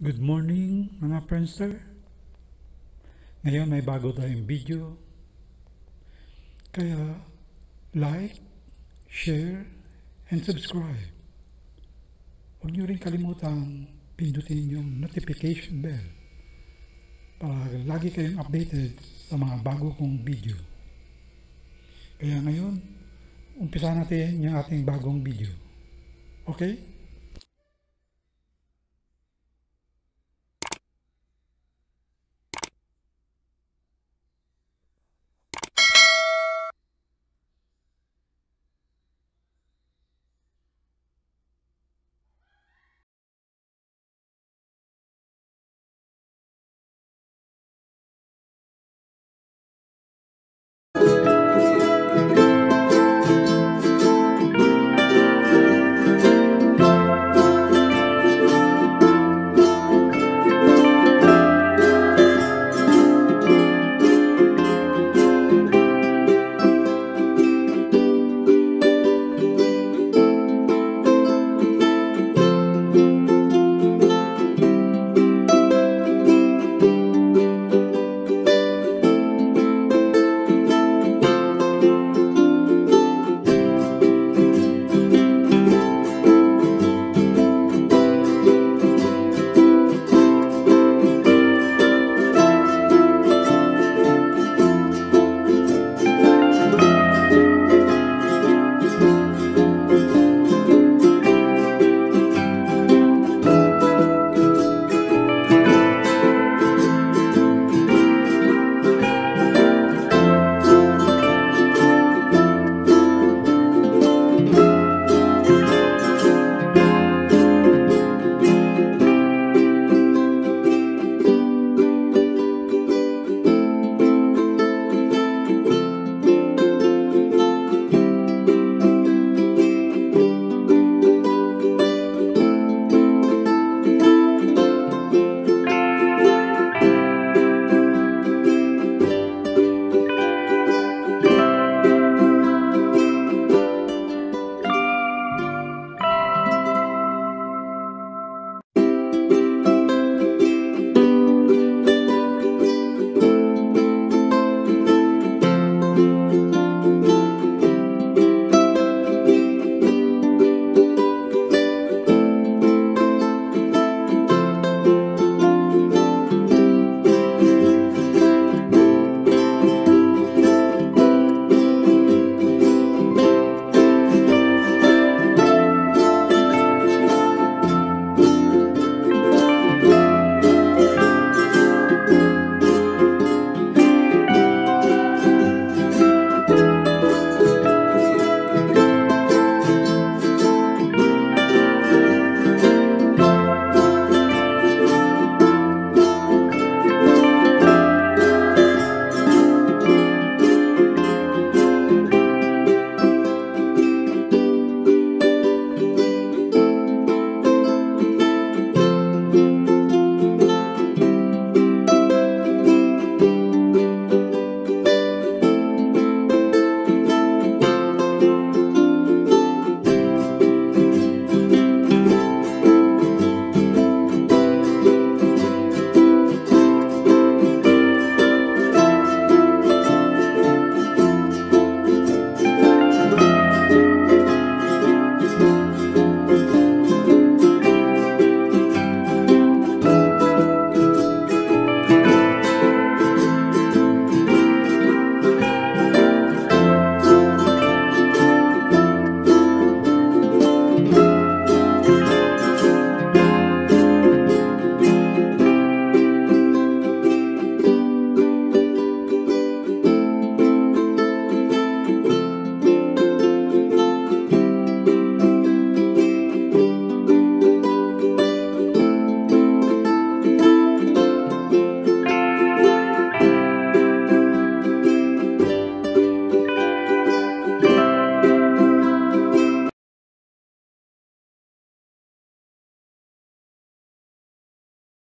Good morning mga Friendster. Ngayon may bago tayong video. Kaya like, share, and subscribe. Huwag niyo rin kalimutan pindutin yung notification bell para lagi kayong updated sa mga bago kong video. Kaya ngayon, umpisa natin yung ating bagong video. Okay?